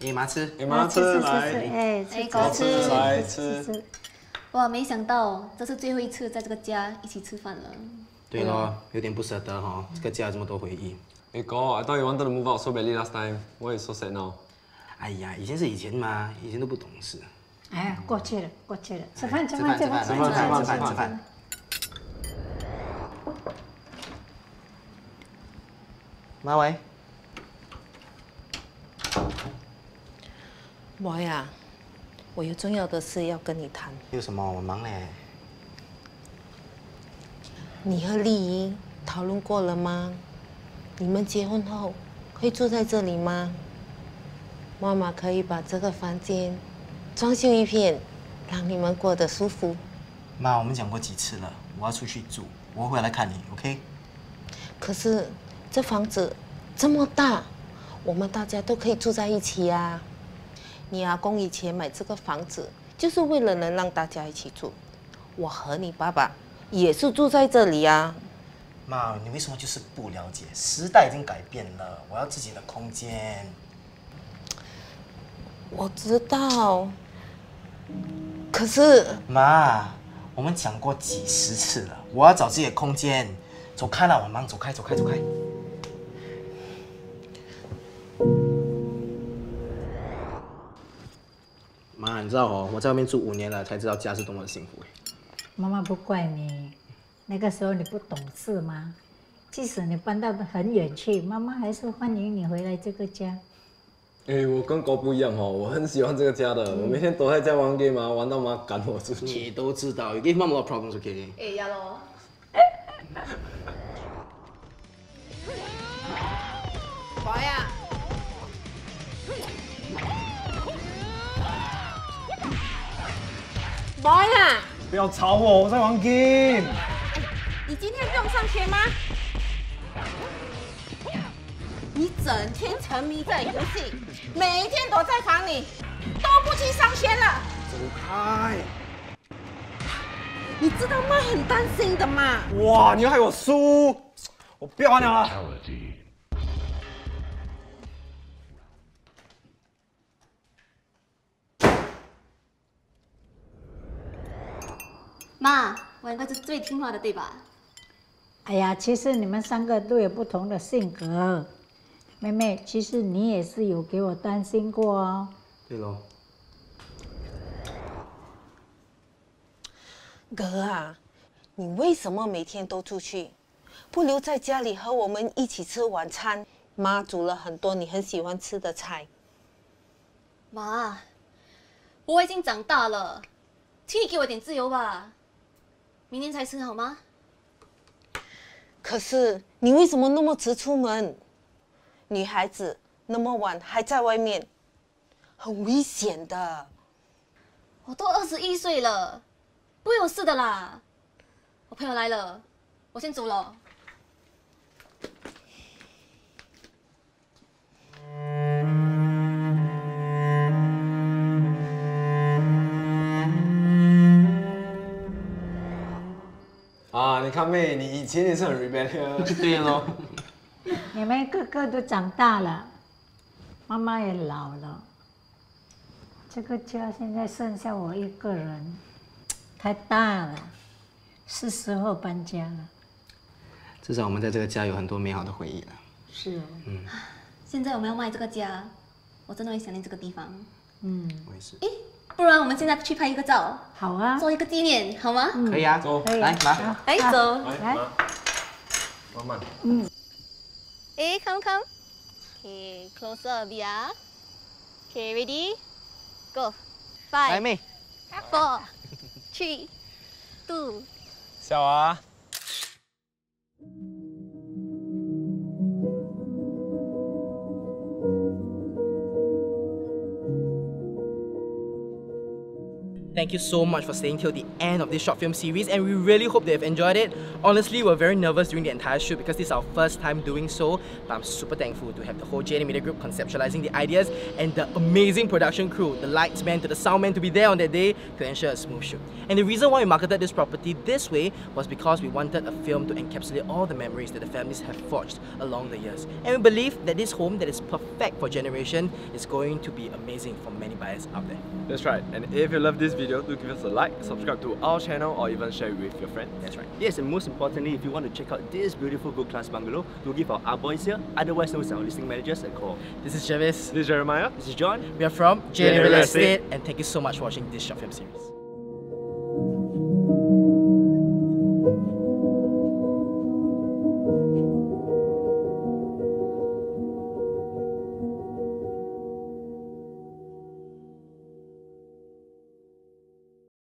哎妈吃，哎妈吃吃来，哎，吃狗吃来吃。吃，哇，没想到这是最后一次在这个家一起吃饭了。对咯，有点不舍得哈，这个家有这么多回忆。Hey God, I thought you wanted to move out so badly last time. Why you so sad now? 哎呀，以前是以前嘛，以前都不懂事。哎，过去了，过去了，吃饭吃吃饭饭吃饭吃吃饭饭吃饭吃饭吃饭。妈喂，我呀，我有重要的事要跟你谈。有什么？我忙嘞。你和丽姨讨论过了吗？你们结婚后会住在这里吗？妈妈可以把这个房间装修一片，让你们过得舒服。妈，我们讲过几次了，我要出去住，我会回来看你，OK？可是这房子这么大，我们大家都可以住在一起呀、你阿公以前买这个房子，就是为了能让大家一起住。我和你爸爸也是住在这里啊、妈，你为什么就是不了解？时代已经改变了，我要自己的空间。我知道，可是妈，我们讲过几十次了，我要找自己的空间。走开了，我忙，走开，走开，走开。妈，你知道哦，我在外面住五年了，才知道家是多么的幸福。妈妈不怪你，那个时候你不懂事嘛。即使你搬到很远去，妈妈还是欢迎你回来这个家。哎，我跟狗不一样哦，我很喜欢这个家的。我每天躲在家玩 game 啊，玩到妈赶我出去。你都知道，you give mom a lot of problems, okay？哎呀喽，宝呀，不要吵我，我在玩 game。你今天不用上学吗？你整天沉迷在游戏，每一天躲在房里，都不去上学了。走开！你知道妈很担心的嘛？哇，你要害我输，我不要玩了妈，我应该是最听话的，对吧？哎呀，其实你们三个都有不同的性格。妹妹，其实你也是有给我担心过哦。对喽，哥啊，你为什么每天都出去，不留在家里和我们一起吃晚餐？妈煮了很多你很喜欢吃的菜。妈，我已经长大了，请你给我点自由吧。明天才吃好吗？可是你为什么那么迟出门？女孩子那么晚还在外面，很危险的。我都二十一岁了，不会有事的啦。我朋友来了，我先走了。啊，你看妹，你以前也是很 rebellious。对喽。你们个个都长大了，妈妈也老了，这个家现在剩下我一个人，太大了，是时候搬家了。至少我们在这个家有很多美好的回忆了。是，嗯现在我们要卖这个家，我真的会想念这个地方。嗯，我也是。诶，不然我们现在去拍一个照，好啊，做一个纪念，好吗？可以啊，走来来啊走。来，慢慢。诶，come come。Okay, closer a 啊。Okay, ready? Go. 来 Five, 妹，four, three, two. 小啊！Thank you so much for staying till the end of this short film series, and we really hope that you've enjoyed it. Honestly, we're very nervous during the entire shoot because this is our first time doing so, but I'm super thankful to have the whole JNA Media Group conceptualizing the ideas and the amazing production crew, the lights man to the sound man to be there on that day to ensure a smooth shoot. And the reason why we marketed this property this way was because we wanted a film to encapsulate all the memories that the families have forged along the years. And we believe that this home that is perfect for generation is going to be amazing for many buyers out there. That's right. And if you love this video, do give us a like, subscribe to our channel, or even share it with your friends. That's right. Yes, and most importantly, if you want to check out this beautiful good class bungalow, do give our, our boys here, otherwise known as our listing managers, a call. This is Jervis. This is Jeremiah. This is John. We are from JNA JNA Real Real Estate, Estate. and thank you so much for watching this short film series.